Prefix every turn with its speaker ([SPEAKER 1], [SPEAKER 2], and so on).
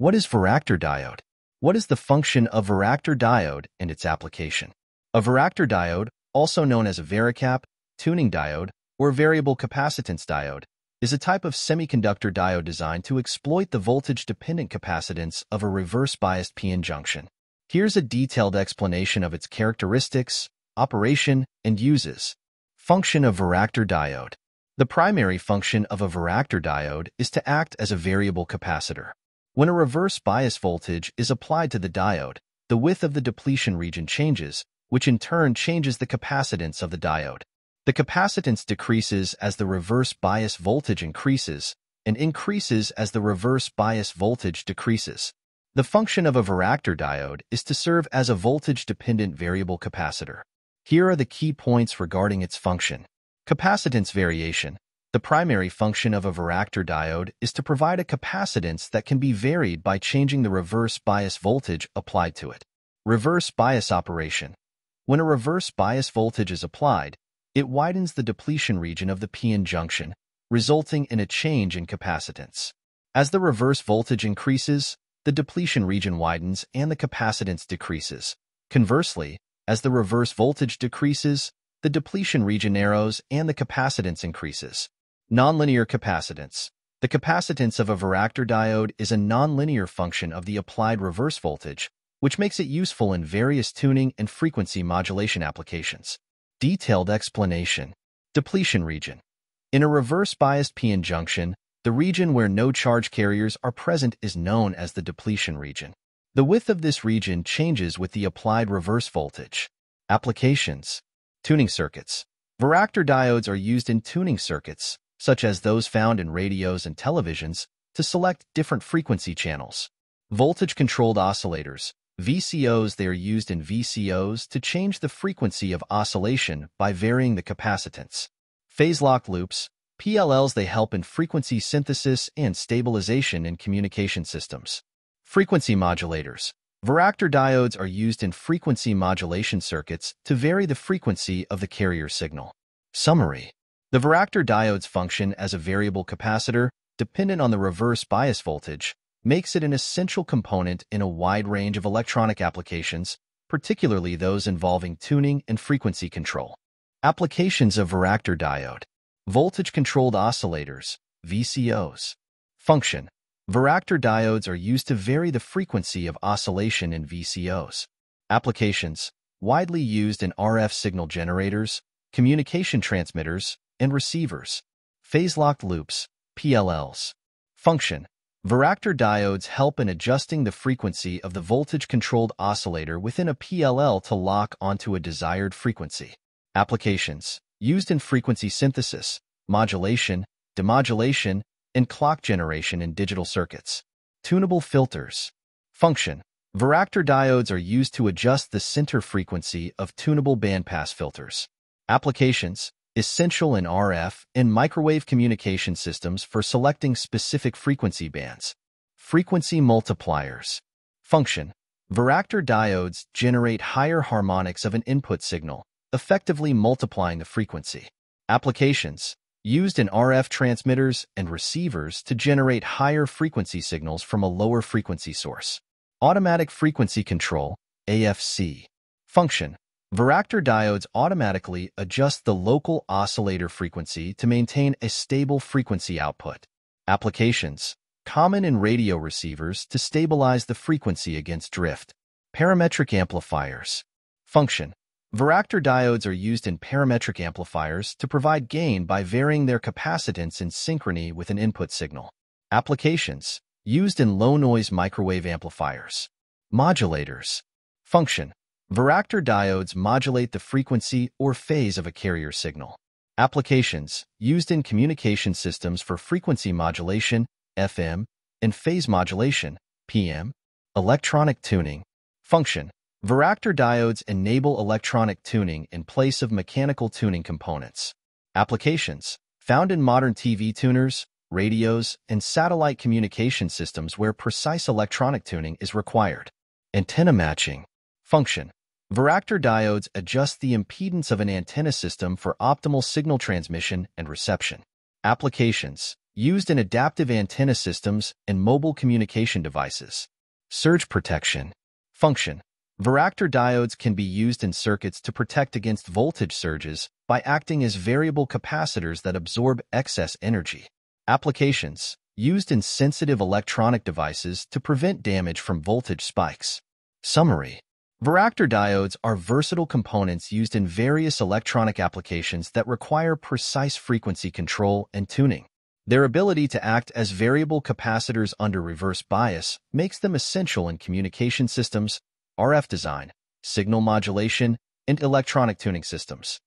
[SPEAKER 1] What is varactor diode? What is the function of varactor diode and its application? A varactor diode, also known as a varicap, tuning diode, or variable capacitance diode, is a type of semiconductor diode designed to exploit the voltage-dependent capacitance of a reverse-biased p-n junction. Here's a detailed explanation of its characteristics, operation, and uses. Function of varactor diode. The primary function of a varactor diode is to act as a variable capacitor. When a reverse bias voltage is applied to the diode, the width of the depletion region changes, which in turn changes the capacitance of the diode. The capacitance decreases as the reverse bias voltage increases and increases as the reverse bias voltage decreases. The function of a varactor diode is to serve as a voltage-dependent variable capacitor. Here are the key points regarding its function. Capacitance variation. The primary function of a varactor diode is to provide a capacitance that can be varied by changing the reverse bias voltage applied to it. Reverse bias operation. When a reverse bias voltage is applied, it widens the depletion region of the p-n junction, resulting in a change in capacitance. As the reverse voltage increases, the depletion region widens and the capacitance decreases. Conversely, as the reverse voltage decreases, the depletion region narrows and the capacitance increases. Nonlinear capacitance. The capacitance of a varactor diode is a nonlinear function of the applied reverse voltage, which makes it useful in various tuning and frequency modulation applications. Detailed explanation. Depletion region. In a reverse-biased p-n junction, the region where no charge carriers are present is known as the depletion region. The width of this region changes with the applied reverse voltage. Applications. Tuning circuits. Varactor diodes are used in tuning circuits, such as those found in radios and televisions, to select different frequency channels. Voltage-controlled oscillators. VCOs They are used in VCOs to change the frequency of oscillation by varying the capacitance. Phase-locked loops. PLLs They help in frequency synthesis and stabilization in communication systems. Frequency modulators. Varactor diodes are used in frequency modulation circuits to vary the frequency of the carrier signal. Summary. The varactor diodes function as a variable capacitor dependent on the reverse bias voltage, makes it an essential component in a wide range of electronic applications, particularly those involving tuning and frequency control. Applications of varactor diode. Voltage-controlled oscillators, VCOs. Function. Varactor diodes are used to vary the frequency of oscillation in VCOs. Applications widely used in RF signal generators, communication transmitters, and receivers. Phase-locked loops, PLLs. Function. Varactor diodes help in adjusting the frequency of the voltage-controlled oscillator within a PLL to lock onto a desired frequency. Applications used in frequency synthesis, modulation, demodulation, and clock generation in digital circuits. Tunable filters. Function. Varactor diodes are used to adjust the center frequency of tunable bandpass filters. Applications. Essential in RF and microwave communication systems for selecting specific frequency bands. Frequency multipliers. Function. Varactor diodes generate higher harmonics of an input signal, effectively multiplying the frequency. Applications used in RF transmitters and receivers to generate higher frequency signals from a lower frequency source. Automatic Frequency Control, AFC. Function. Varactor diodes automatically adjust the local oscillator frequency to maintain a stable frequency output. Applications. Common in radio receivers to stabilize the frequency against drift. Parametric amplifiers. Function. Varactor diodes are used in parametric amplifiers to provide gain by varying their capacitance in synchrony with an input signal. Applications used in low-noise microwave amplifiers. Modulators. Function. Varactor diodes modulate the frequency or phase of a carrier signal. Applications used in communication systems for frequency modulation, FM, and phase modulation, PM. Electronic tuning. Function. Varactor diodes enable electronic tuning in place of mechanical tuning components. Applications found in modern TV tuners, radios, and satellite communication systems where precise electronic tuning is required. Antenna matching. Function. Varactor diodes adjust the impedance of an antenna system for optimal signal transmission and reception. Applications used in adaptive antenna systems and mobile communication devices. Surge protection. Function. Varactor diodes can be used in circuits to protect against voltage surges by acting as variable capacitors that absorb excess energy. Applications. Used in sensitive electronic devices to prevent damage from voltage spikes. Summary. Varactor diodes are versatile components used in various electronic applications that require precise frequency control and tuning. Their ability to act as variable capacitors under reverse bias makes them essential in communication systems, RF design, signal modulation, and electronic tuning systems.